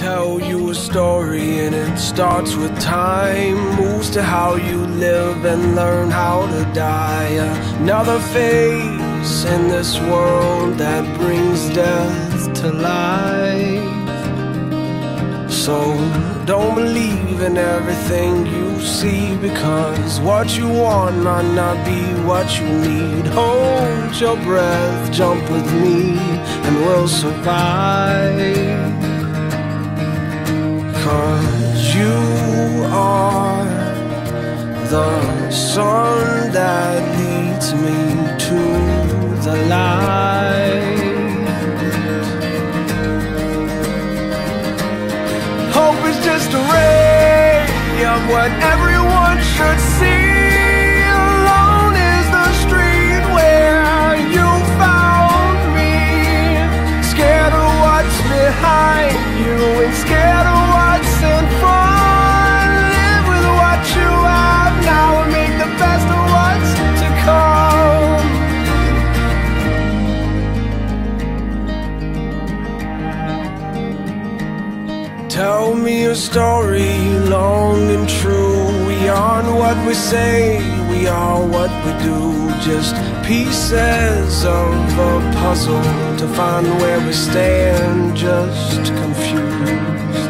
tell you a story and it starts with time. Moves to how you live and learn how to die. Another face in this world that brings death to life. So don't believe in everything you see Because what you want might not be what you need. Hold your breath, jump with me and we'll survive Cause you are the sun that leads me to the light. Hope is just a ray of what everyone should see. Tell me a story long and true. We aren't what we say, we are what we do. Just pieces of a puzzle to find where we stand, just confused.